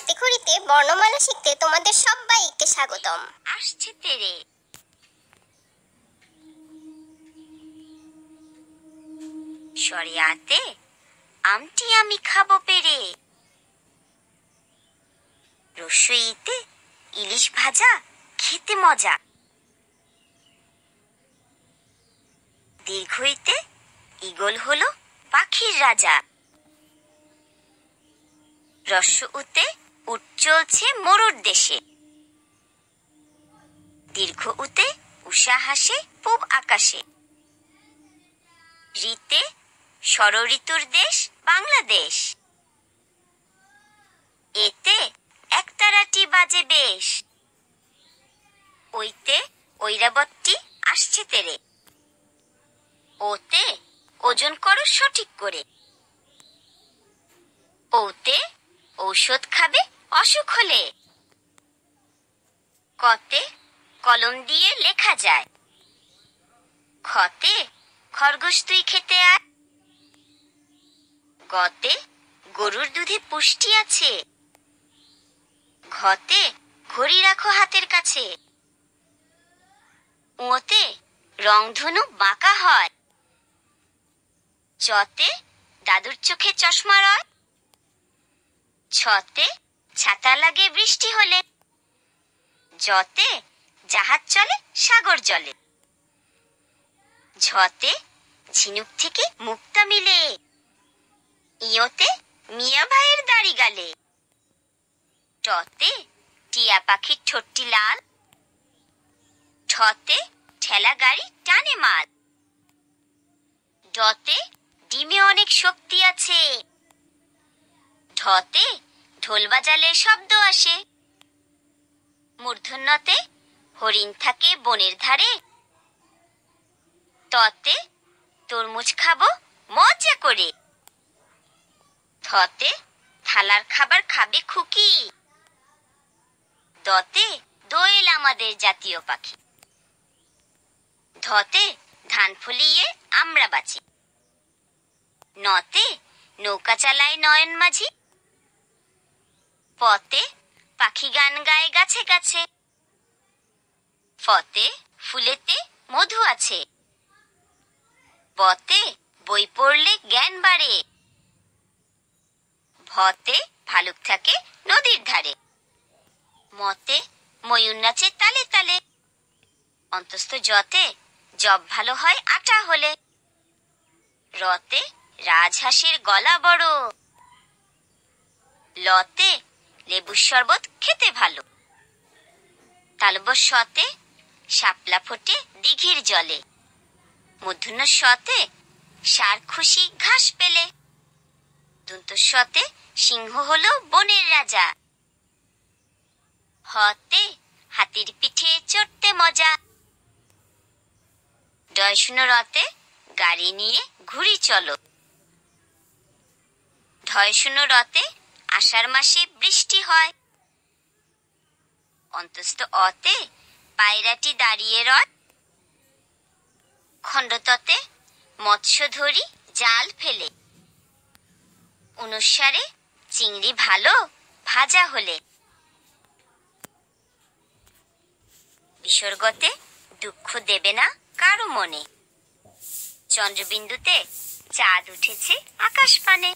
হাতে খড়িতে বর্ণমালা শিখতে তোমাদের সবাইকে স্বাগতম। আসছে তেরে। সরিয়াতে আমটি আমি খাব পেরে। ইলিশ ভাজা, খেতে মজা। দীর্ঘইতে ইগল হলো পাখির রাজা। রস্য উতে উট চলছে মরুর দেশে। দীর্ঘ উতে উষা হাসে পূব আকাশে। রিতে ষড়ঋতুর দেশ বাংলাদেশ। এতে একতারাটি বাজে বেশ। ওইতে ঐরাবতটি আসছে তেরে। ওতে ওজন করো সঠিক করে। ওতে ঔষধ খাবে অসুখ হলে কতে কলম দিয়ে লেখা যায়। খতে খরগোশ তুই খেতে আয় গতে গরুর দুধে পুষ্টি আছে। ঘতে ঘড়ি রাখো হাতের কাছে। ওতে রংধনু বাঁকা হয়। চতে দাদুর চোখে চশমা রয়। ছতে ছাতা লাগে বৃষ্টি হলে। যতে জাহাজ চলে, সাগর জলে। ঝতে ঝিনুক থেকে মুক্তা মিলে। ইয়োতে মিয়া ভাইয়ের দাড়ি গালে। টতে টিয়া পাখির ঠোঁটটি লাল। ঠতে ঠেলা গাড়ি টানে মাল। ডতে ডিমে অনেক শক্তি আছে। ঢতে ঢোল বাজালে শব্দ আসে। মূর্ধন্যতে হরিণ থাকে বনের ধারে। ততে তরমুজ খাব, মজা করে। থতে থালার খাবার খাবে খুকি। দতে দোয়েল আমাদের জাতীয় পাখি। ধতে ধান ফলিয়ে আমরা বাঁচি। নতে নৌকা চালায় নয়ন মাঝি। পতে পাখি গান গায় গাছে গাছে। ফতে ফুলেতে মধু আছে। বতে বই পড়লে জ্ঞান বাড়ে। ভতে ভালুক থাকে নদীর ধারে। মতে ময়ূর নাচে তালে তালে। অন্তস্থ যতে জব ভালো হয় আটা হলে। রতে রাজহাঁসের গলা বড়। লতে লেবুর শরবত খেতে ভালো। তালবস্যতে শাপলা ফোটে দিঘির জলে। মূর্ধন্য শতে সার খুশি ঘাস পেলে। দন্তস্বতে সিংহ হলো বনের রাজা। হতে হাতির পিঠে চড়তে মজা। ডয় শূন্য রতে গাড়ি নিয়ে ঘুরি চলো। ঢয় শূন্য রতে আষাঢ় মাসে বৃষ্টি হয়। অন্তস্থ অতে পায়রাটি দাঁড়িয়ে রয় খণ্ডততে মৎস্য ধরি জাল ফেলে। অনুসারে চিংড়ি ভালো ভাজা হলে। বিসর্গতে দুঃখ দেবে না কারও মনে। চন্দ্রবিন্দুতে চাঁদ উঠেছে আকাশ পানে।